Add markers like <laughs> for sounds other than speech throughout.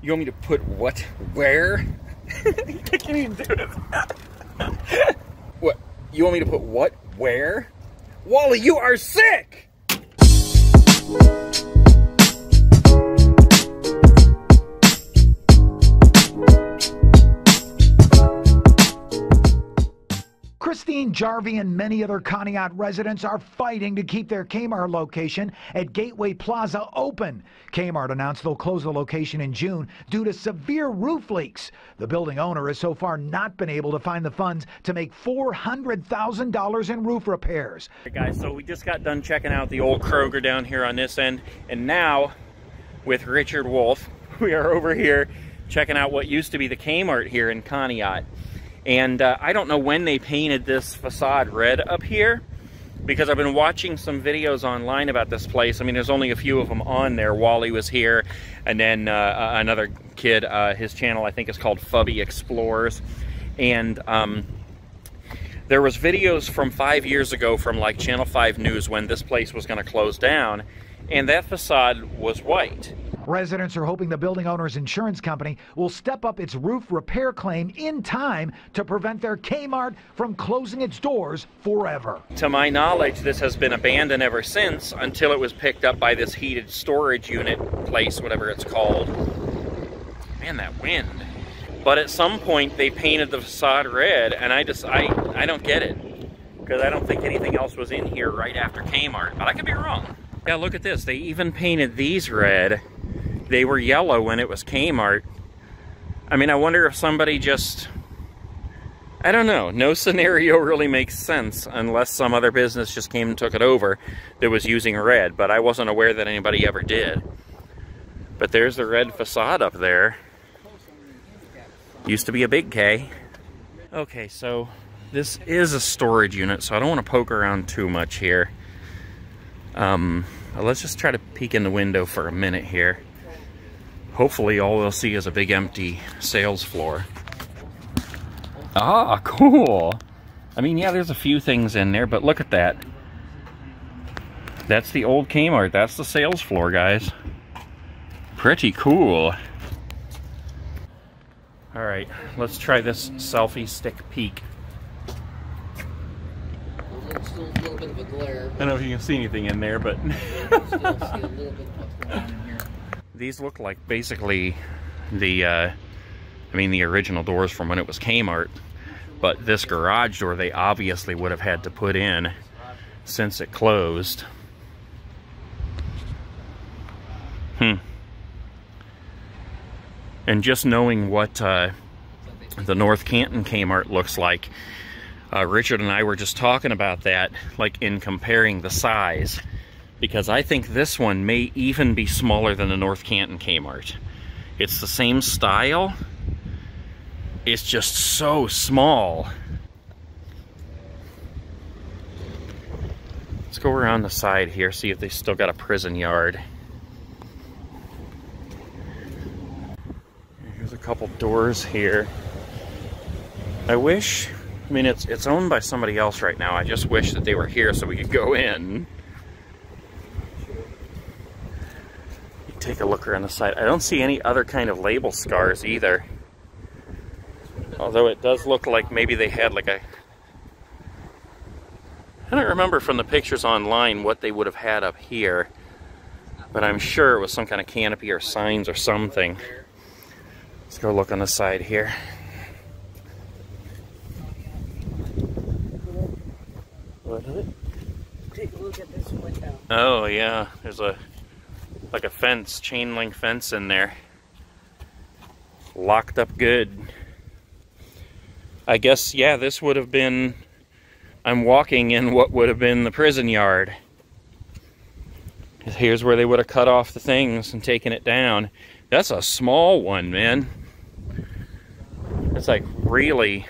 You want me to put what where? <laughs> I can't even do it. <laughs> what? You want me to put what where? Wally, you are sick! Jarvie and many other Conneaut residents are fighting to keep their Kmart location at Gateway Plaza open. Kmart announced they'll close the location in June due to severe roof leaks. The building owner has so far not been able to find the funds to make $400,000 in roof repairs. Guys, so we just got done checking out the old Kroger down here on this end, and now with Richard Wolf, <laughs> we are over here checking out what used to be the Kmart here in Conneaut. And uh, I don't know when they painted this facade red up here because I've been watching some videos online about this place. I mean, there's only a few of them on there. Wally was here, and then uh, another kid, uh, his channel I think is called Fubby Explorers. And um, there was videos from five years ago from like Channel 5 News when this place was going to close down, and that facade was white. Residents are hoping the building owner's insurance company will step up its roof repair claim in time to prevent their Kmart from closing its doors forever. To my knowledge, this has been abandoned ever since until it was picked up by this heated storage unit place, whatever it's called. Man, that wind. But at some point, they painted the facade red, and I just, I, I don't get it. Because I don't think anything else was in here right after Kmart, but I could be wrong. Yeah, look at this. They even painted these red they were yellow when it was Kmart. I mean, I wonder if somebody just... I don't know. No <laughs> scenario really makes sense unless some other business just came and took it over that was using red, but I wasn't aware that anybody ever did. But there's the red facade up there. Used to be a big K. Okay, so this is a storage unit, so I don't want to poke around too much here. Um, let's just try to peek in the window for a minute here hopefully all we'll see is a big empty sales floor. Ah, <laughs> cool. I mean, yeah, there's a few things in there, but look at that. That's the old Kmart. That's the sales floor, guys. Pretty cool. All right, let's try this selfie stick peek. I don't know if you can see anything in there, but <laughs> these look like basically the, uh, I mean, the original doors from when it was Kmart. But this garage door they obviously would have had to put in since it closed. Hmm. And just knowing what uh, the North Canton Kmart looks like, uh, Richard and I were just talking about that, like in comparing the size because I think this one may even be smaller than the North Canton Kmart. It's the same style. It's just so small. Let's go around the side here, see if they still got a prison yard. Here's a couple doors here. I wish, I mean, it's, it's owned by somebody else right now. I just wish that they were here so we could go in. take a look around the side. I don't see any other kind of label scars either. Although it does look like maybe they had like a... I don't remember from the pictures online what they would have had up here. But I'm sure it was some kind of canopy or signs or something. Let's go look on the side here. What is it? Take a look at this window. Oh yeah, there's a like a fence, chain link fence in there. Locked up good. I guess, yeah, this would have been, I'm walking in what would have been the prison yard. Here's where they would have cut off the things and taken it down. That's a small one, man. It's like really,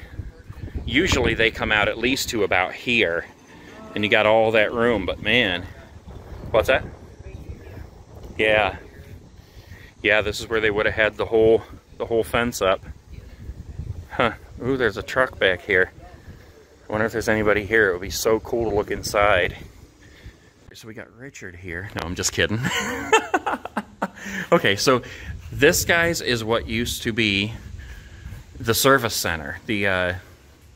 usually they come out at least to about here. And you got all that room, but man, what's that? Yeah. Yeah, this is where they would have had the whole the whole fence up. Huh. Ooh, there's a truck back here. I wonder if there's anybody here. It would be so cool to look inside. So we got Richard here. No, I'm just kidding. <laughs> okay, so This, guys, is what used to be the service center. The, uh,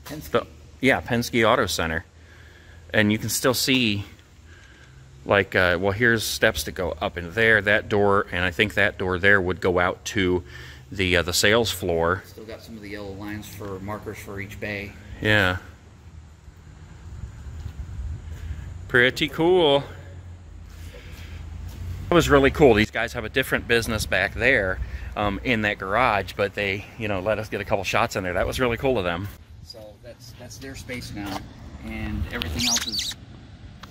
the yeah, Penske Auto Center. And you can still see, like, uh, well, here's steps that go up in there. That door, and I think that door there would go out to the uh, the sales floor. Still got some of the yellow lines for markers for each bay. Yeah. Pretty cool. That was really cool. These guys have a different business back there um, in that garage, but they, you know, let us get a couple shots in there. That was really cool of them. So that's that's their space now, and everything else is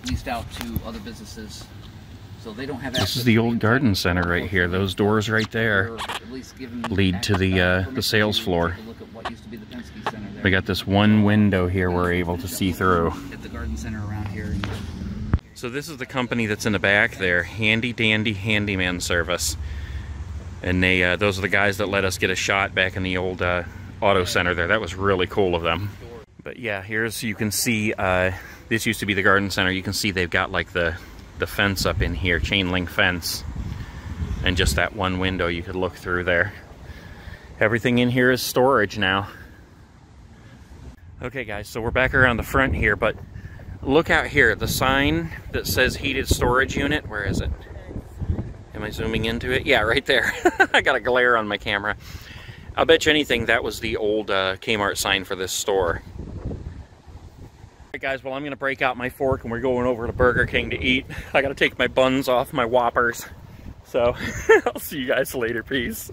leased out to other businesses. So they don't have. This is the old garden center right here. Those doors right there Or at least given lead to the, uh, the sales floor. take a look at what used to be the Penske Center there. We got this one window here we're able to see through. At the garden center around here. So this is the company that's in the back there, Handy Dandy Handyman Service. And they, uh, those are the guys that let us get a shot back in the old uh, auto center there. That was really cool of them. But yeah, here's, you can see, uh, this used to be the garden center. You can see they've got like the, the fence up in here, chain link fence. And just that one window you could look through there. Everything in here is storage now. Okay guys, so we're back around the front here, but look out here, the sign that says heated storage unit, where is it? Am I zooming into it? Yeah, right there. <laughs> I got a glare on my camera. I'll bet you anything that was the old uh, Kmart sign for this store. Alright guys, well I'm going to break out my fork and we're going over to Burger King to eat. I got to take my buns off my Whoppers. So, <laughs> I'll see you guys later. Peace.